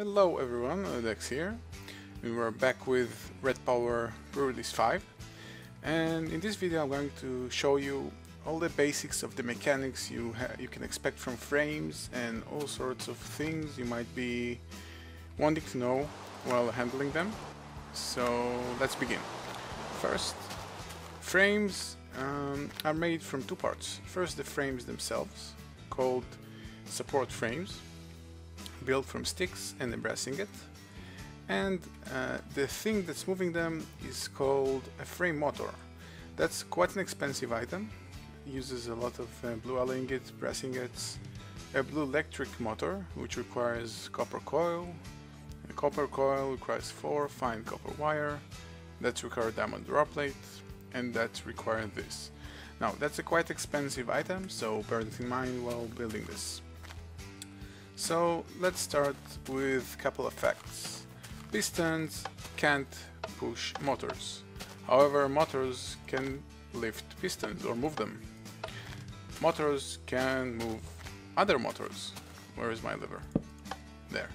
Hello everyone, Dex here. We were back with Red Power Pre-Release 5 and in this video I'm going to show you all the basics of the mechanics you, you can expect from frames and all sorts of things you might be wanting to know while handling them. So let's begin. First, frames um, are made from two parts. First the frames themselves, called support frames built from sticks and a it. and uh, the thing that's moving them is called a frame motor. That's quite an expensive item, uses a lot of uh, blue alloy ingots, brass ingots, a blue electric motor which requires copper coil, a copper coil requires 4 fine copper wire, that requires diamond draw plate, and that requires this. Now that's a quite expensive item, so bear it in mind while building this. So let's start with a couple of facts. Pistons can't push motors. However, motors can lift pistons or move them. Motors can move other motors. Where is my lever? There.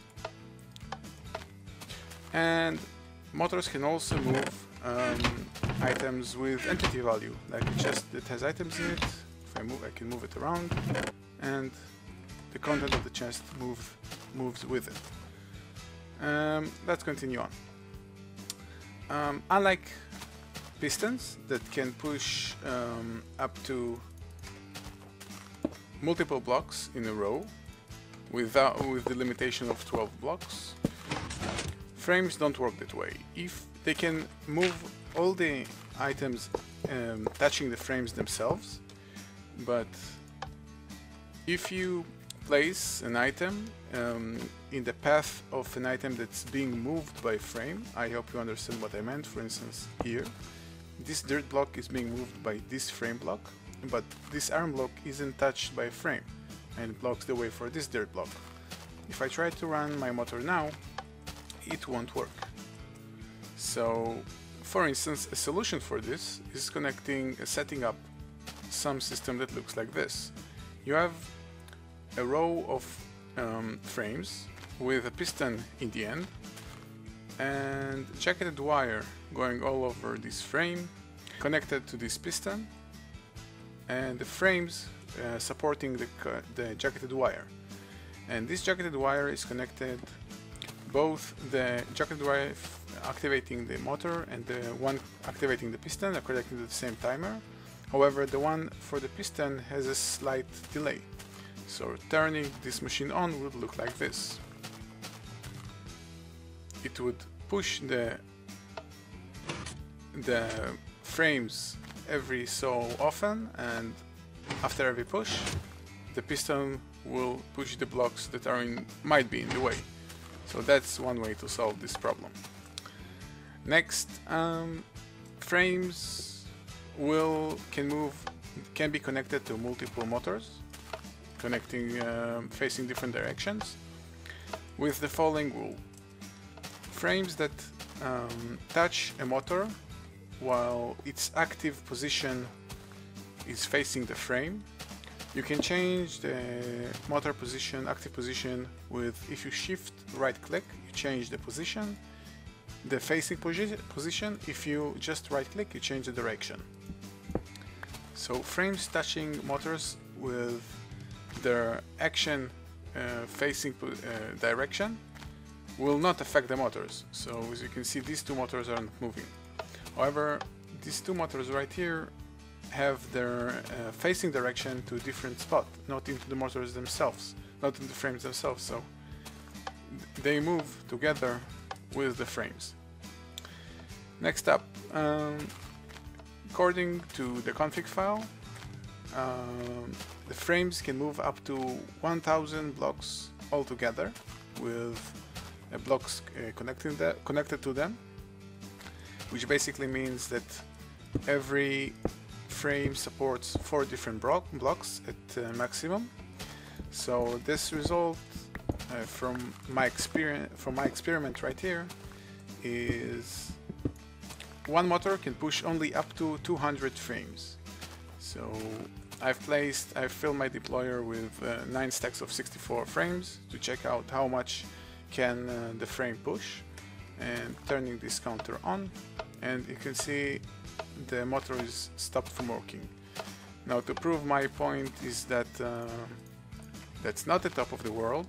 And motors can also move um, items with entity value, like a chest that has items in it. If I move, I can move it around, and the content of the chest move, moves with it. Um, let's continue on. Um, unlike pistons that can push um, up to multiple blocks in a row without with the limitation of 12 blocks, frames don't work that way. If they can move all the items um, touching the frames themselves, but if you place an item um, in the path of an item that's being moved by frame. I hope you understand what I meant. For instance, here, this dirt block is being moved by this frame block, but this arm block isn't touched by frame and blocks the way for this dirt block. If I try to run my motor now, it won't work. So, for instance, a solution for this is connecting, setting up some system that looks like this. You have a row of um, frames with a piston in the end and jacketed wire going all over this frame connected to this piston and the frames uh, supporting the, the jacketed wire. And this jacketed wire is connected both the jacketed wire activating the motor and the one activating the piston are connected at the same timer. However the one for the piston has a slight delay so turning this machine on would look like this. It would push the the frames every so often and after every push the piston will push the blocks that are in might be in the way. So that's one way to solve this problem. Next, um, frames will can move can be connected to multiple motors connecting, uh, facing different directions, with the following rule. Frames that um, touch a motor while its active position is facing the frame, you can change the motor position, active position with, if you shift right click, you change the position, the facing posi position, if you just right click, you change the direction. So frames touching motors with their action uh, facing uh, direction will not affect the motors. So as you can see, these two motors aren't moving. However, these two motors right here have their uh, facing direction to a different spot, not into the motors themselves, not in the frames themselves. So they move together with the frames. Next up, um, according to the config file, um, the frames can move up to 1000 blocks altogether with uh, blocks uh, connecting the, connected to them which basically means that every frame supports four different blocks at uh, maximum. So this result uh, from my experience from my experiment right here is one motor can push only up to 200 frames. So I've placed, I've filled my deployer with uh, 9 stacks of 64 frames to check out how much can uh, the frame push and turning this counter on and you can see the motor is stopped from working. Now to prove my point is that uh, that's not the top of the world.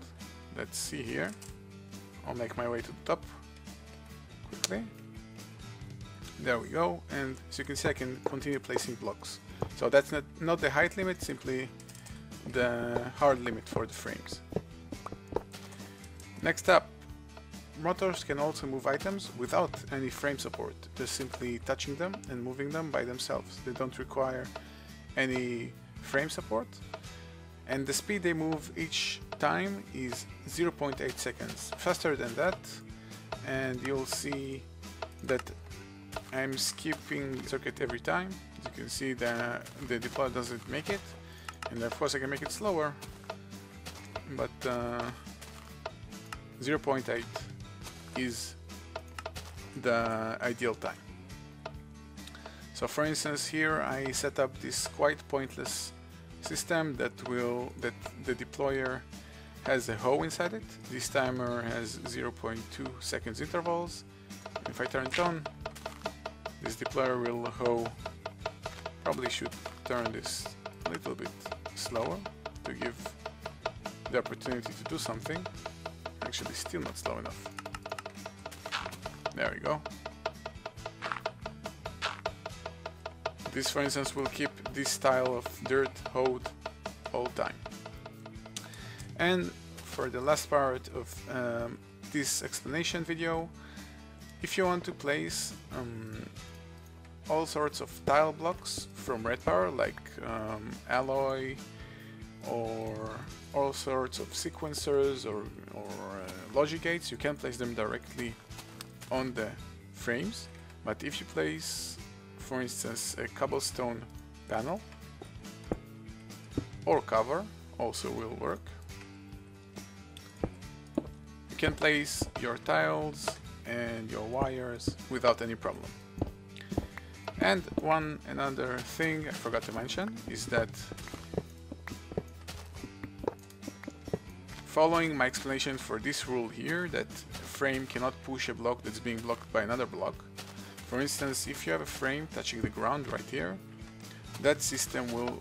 Let's see here. I'll make my way to the top quickly. There we go, and as you can see I can continue placing blocks. So that's not, not the height limit, simply the hard limit for the frames. Next up, motors can also move items without any frame support, just simply touching them and moving them by themselves. They don't require any frame support and the speed they move each time is 0.8 seconds faster than that and you'll see that I'm skipping circuit every time you can see the, the deploy doesn't make it and of course I can make it slower but uh, 0.8 is the ideal time so for instance here I set up this quite pointless system that will that the deployer has a hoe inside it. This timer has 0.2 seconds intervals. If I turn it on, this deployer will hoe. Probably should turn this a little bit slower to give the opportunity to do something. Actually, still not slow enough. There we go. This, for instance, will keep this style of dirt hold all time. And for the last part of um, this explanation video, if you want to place um, all sorts of tile blocks from Red Power, like um, alloy or all sorts of sequencers or, or uh, logic gates, you can place them directly on the frames. But if you place, for instance, a cobblestone panel or cover also will work. You can place your tiles and your wires without any problem. And one another thing I forgot to mention is that following my explanation for this rule here that a frame cannot push a block that's being blocked by another block. For instance, if you have a frame touching the ground right here, that system will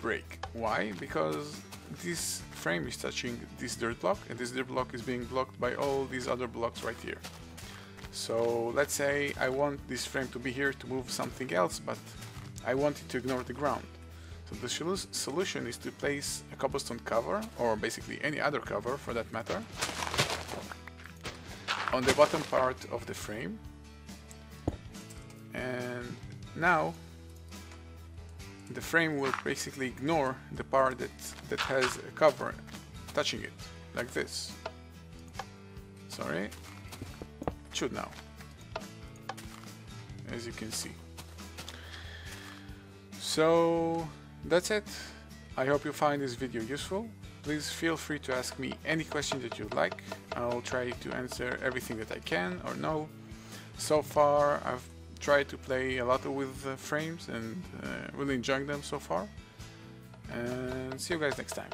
break. Why? Because this frame is touching this dirt block and this dirt block is being blocked by all these other blocks right here. So let's say I want this frame to be here to move something else, but I want it to ignore the ground. So the solution is to place a cobblestone cover, or basically any other cover for that matter, on the bottom part of the frame. And now the frame will basically ignore the part that, that has a cover touching it, like this. Sorry. Should now. As you can see. So, that's it. I hope you find this video useful. Please feel free to ask me any question that you'd like. I'll try to answer everything that I can or know. So far, I've tried to play a lot with uh, frames and uh, really enjoying them so far. And see you guys next time.